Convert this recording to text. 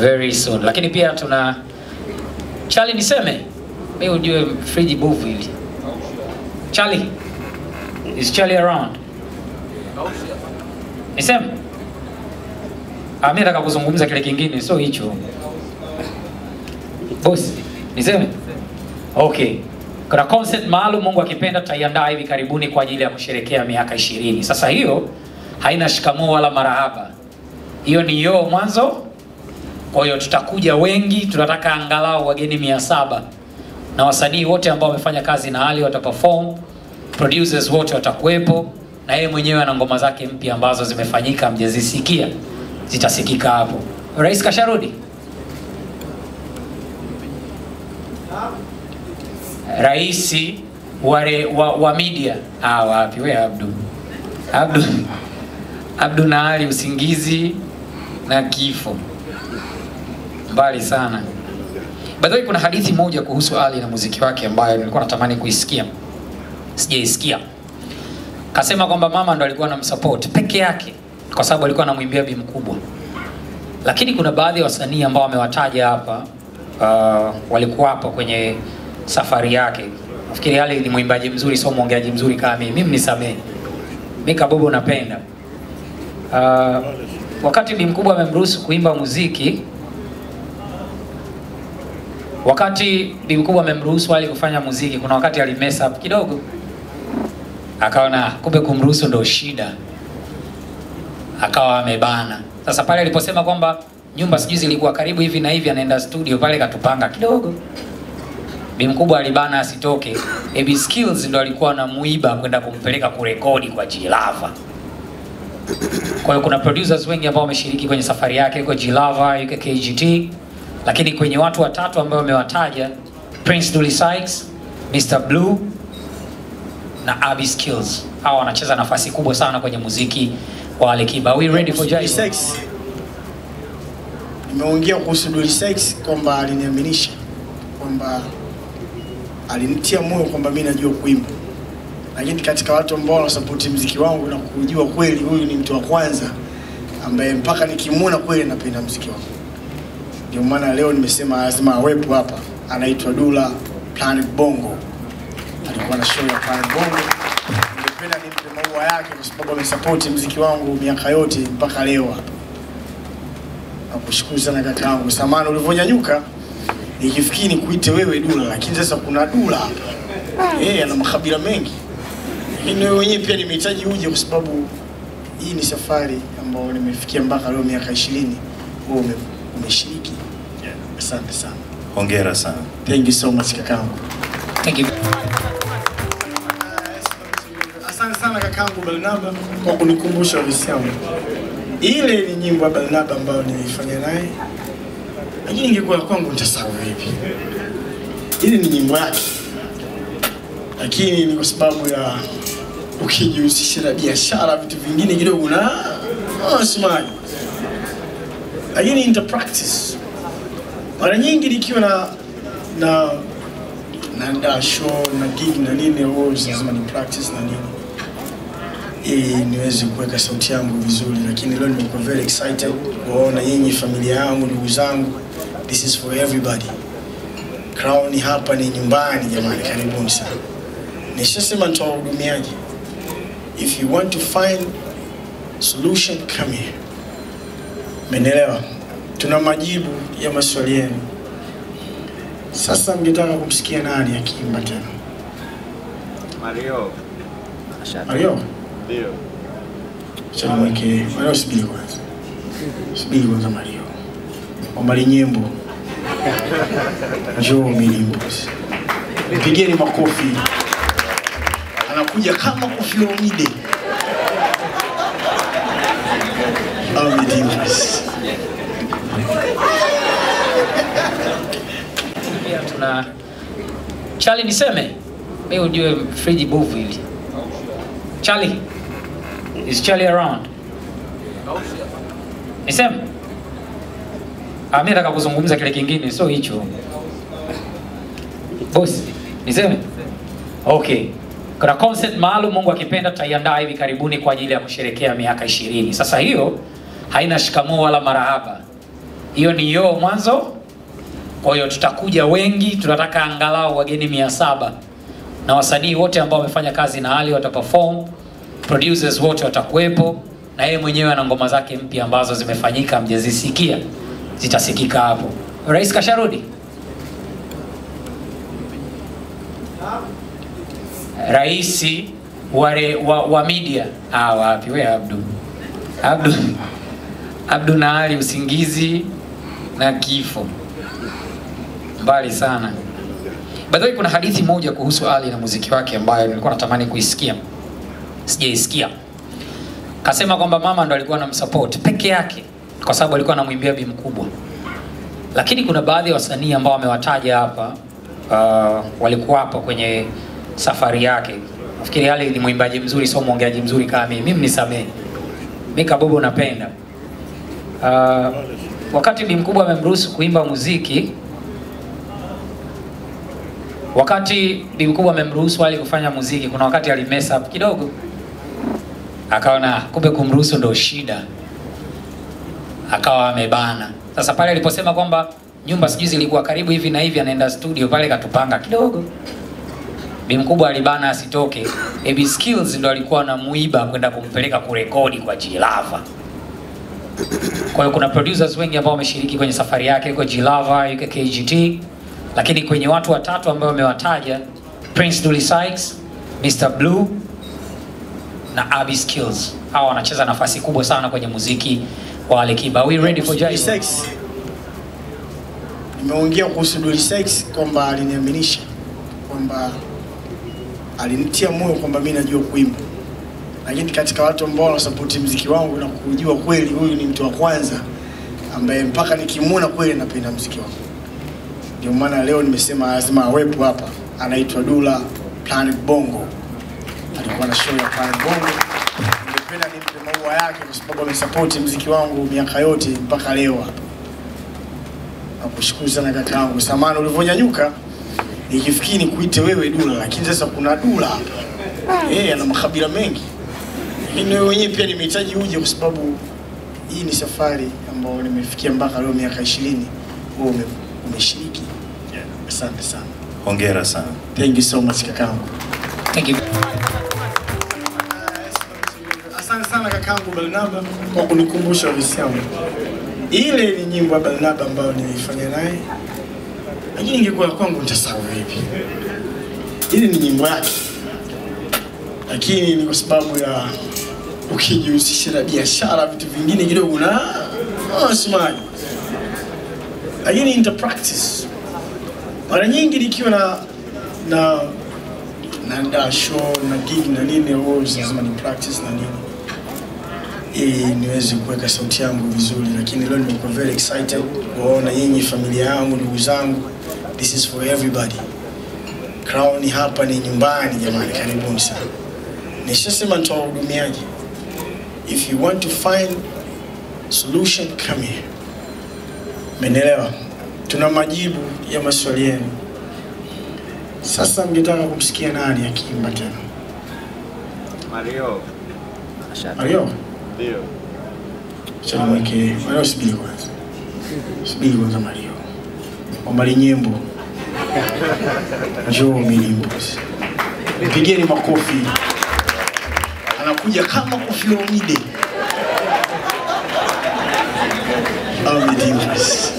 very soon. Lakini pia tuna Charlie, niseme mimi ujue friji bovu hili. Charlie, is Charlie around? Niseme Ah, mimi nataka kuzungumza kile kingine, sio hicho. Boss, niseme? Okay. Kuna concert maalum Mungu akipenda tutaiandaa hivi karibuni kwa ajili ya kusherekea miaka ishirini. Sasa hiyo haina shikamoo wala marahaba. Hiyo ni yo mwanzo. Kwa hiyo tutakuja wengi, tunataka angalau wageni mia saba. Na wasanii wote ambao wamefanya kazi na Ali wataperform, producers wote watakuwepo, na yeye mwenyewe ana ngoma zake mpya ambazo zimefanyika mjazisikia, zitasikika hapo. Rais kasharudi? Rais wale wa, wa media. Ah, wapi? We Abdu Abdu Abdu na Ali usingizi na kifo mbali sana. By the way, kuna hadithi moja kuhusu Ali na muziki wake ambayo nilikuwa natamani kuisikia, sijaisikia. Kasema kwamba mama ndo alikuwa anamsupport peke yake kwa sababu alikuwa anamwimbia bi mkubwa, lakini kuna baadhi ya wasanii ambao wamewataja hapa uh, walikuwa hapo kwenye safari yake. Nafikiri Ali ni mwimbaji mzuri, sio mwongeaji mzuri kama mimi. Mimi nisamehe, mimi Kabobo napenda uh, wakati bi mkubwa amemruhusu kuimba muziki wakati bibi kubwa amemruhusu Ali kufanya muziki, kuna wakati alimess up kidogo, akaona kumbe kumruhusu ndo shida, akawa amebana. Sasa pale aliposema kwamba nyumba sijui zilikuwa karibu hivi na hivi, anaenda studio pale katupanga kidogo, bi mkubwa alibana asitoke. Ebi Skills ndo alikuwa anamuiba kwenda kumpeleka kurekodi kwa Jilava. Kwa hiyo kuna producers wengi ambao wameshiriki kwenye safari yake, kwa Jilava, KGT, lakini kwenye watu watatu ambao wamewataja Prince Dully Sykes, Mr Blue na Abby Skills. Hawa wanacheza nafasi kubwa sana kwenye muziki wa Alikiba. Are we ready for Jaizo? Nimeongea kuhusu Dully Sykes kwamba aliniaminisha kwamba alinitia moyo kwamba mimi najua kuimba, lakini katika watu ambao wanasapoti mziki wangu na kujua kweli huyu ni mtu wa kwanza ambaye mpaka nikimwona kweli napenda mziki wangu. Ndio maana leo nimesema lazima awepo hapa. Anaitwa Dula Planet Bongo, alikuwa na show ya Planet Bongo. Ningependa nimpe maua yake kwa sababu amesapoti mziki wangu miaka yote mpaka leo hapa. Nakushukuru sana kakaangu. Samani ulivyonyanyuka nikifikiri nikuite wewe Dula, lakini sasa kuna Dula hapa. yeye ana makabila mengi. Lakini wewe mwenyewe pia nimehitaji uje kwa sababu hii ni safari ambayo nimefikia mpaka leo miaka 20 wewe ume, umeshiriki. Asante sana. Hongera sana. Thank you so much kakangu. Thank you. Asante sana kakangu Barnaba kwa kunikumbusha visiamu. Ile ni nyimbo ya Barnaba ambayo nilifanya naye, lakini ingekuwa kwangu nitasahau vipi? Ile ni nyimbo yake, lakini ni kwa sababu ya ukijihusisha na biashara, vitu vingine kidogo na nasemaje, lakini nita practice mara nyingi nikiwa na na naandaa show na gig na nini, always lazima ni practice na nini ili niweze kuweka sauti yangu vizuri, lakini leo nimekuwa very excited kuwaona nyinyi, familia yangu, ndugu zangu. This is for everybody. Crown hapa ni nyumbani jamani, karibuni sana. Nishasema nitawahudumiaje. If you want to find solution, come here. Menelewa, tuna majibu ya maswali yenu. Sasa mngetaka kumsikia nani akiimba tena? Mario. Mario? Ndio. Acha nimweke Mario, subiri kwanza, subiri kwanza Mario. Omari nyimbo. njoo mimi mpigeni makofi. Anakuja kama Koffi Olomide au. Pia tuna Charlie, niseme mimi ujue friji bovu hili. Charlie, is Charlie around? Niseme? Ah, mimi nataka kuzungumza kile kingine, sio hicho. Boss, niseme? Okay. Kuna concert maalum Mungu akipenda tutaiandaa hivi karibuni kwa ajili ya kusherekea miaka ishirini. Sasa hiyo haina shikamoo wala marahaba. hiyo ni yoo mwanzo. Kwa hiyo tutakuja wengi, tunataka angalau wageni mia saba na wasanii wote ambao wamefanya kazi na Ali wataperform, producers wote watakuwepo, na yeye mwenyewe ana ngoma zake mpya ambazo zimefanyika mjazisikia, zitasikika hapo. Rais kasharudi? Rais wa, wa media ah, wapi we Abdu Abdu Abdu na Ali usingizi na kifo mbali sana. By kuna hadithi moja kuhusu Ali na muziki wake ambayo nilikuwa natamani kuisikia, sijaisikia. Kasema kwamba mama ndo alikuwa anamsupport peke yake kwa sababu alikuwa anamwimbia bi mkubwa, lakini kuna baadhi ya wasanii ambao wamewataja hapa uh, walikuwa hapo kwenye safari yake. Nafikiri Ali ni mwimbaji mzuri, sio mwongeaji mzuri kama mimi. Mimi nisamee, mimi Kabobo napenda uh, wakati bi mkubwa amemruhusu kuimba muziki wakati bi mkubwa amemruhusu Ali kufanya muziki, kuna wakati alimess up kidogo, akaona kumbe kumruhusu ndo shida, akawa amebana. Sasa pale aliposema kwamba nyumba sijui zilikuwa karibu hivi na hivi, anaenda studio pale katupanga kidogo, bi mkubwa alibana asitoke. Ebi Skills ndo alikuwa anamuiba kwenda kumpeleka kurekodi kwa Jilava. Kwa hiyo kuna producers wengi ambao wameshiriki kwenye safari yake, kwa Jilava, UKKGT, KGT, lakini kwenye watu watatu ambao wamewataja Prince Dully Sykes, Mr Blue na Abby Skills. Hawa wanacheza nafasi kubwa sana kwenye muziki wa Alikiba. We ready for Jaizo? Nimeongea kuhusu Dully Sykes kwamba aliniaminisha kwamba alinitia moyo kwamba mimi najua kuimba, lakini katika watu ambao wanasapoti mziki wangu na kujua kweli huyu ni mtu wa kwanza ambaye mpaka nikimwona kweli napenda mziki wangu. Ndio maana leo nimesema lazima awepo hapa. Anaitwa Dula Planet Bongo, alikuwa na show ya Planet Bongo. Ningependa nimpe maua yake kwa sababu amesapoti mziki wangu miaka yote mpaka leo hapa. Nakushukuru sana kakaangu. Samani ulivyonyanyuka nikifikiri nikuite wewe Dula, lakini sasa kuna Dula hapa. Eh, ana makabila mengi. Lakini wenyewe pia nimehitaji uje kwa sababu hii ni safari ambayo nimefikia mpaka leo miaka 20. Wewe ume, umeshiriki. Asante sana. Hongera sana. Thank you so much kakaangu. Thank you. Asante sana kakaangu Barnaba kwa kunikumbusha visiamu. Ile ni nyimbo ya Barnaba ambayo nilifanya naye, lakini ingekuwa kwangu nitasahau vipi? Ile ni nyimbo yake, lakini ni kwa sababu ya ukijihusisha na biashara, vitu vingine kidogo una nasemaje, lakini nita practice mara nyingi nikiwa na na naandaa show na gig na nini, always lazima ni practice na nini ili niweze kuweka sauti yangu vizuri, lakini leo nimekuwa very excited kuwaona nyinyi, familia yangu, ndugu zangu. This is for everybody. Crown hapa ni nyumbani jamani, karibuni sana. Nishasema nitawahudumiaje. If you want to find solution, come here. Menelewa, tuna majibu ya maswali yenu. Sasa mngetaka kumsikia nani akiimba tena? Mario. Mario? Ndio. Acha mweke. Mario, subiri kwanza, subiri kwanza Mario. Omari Nyembo, njoo Milimbos, mpigeni makofi. Anakuja kama kufiomide au Milimbos.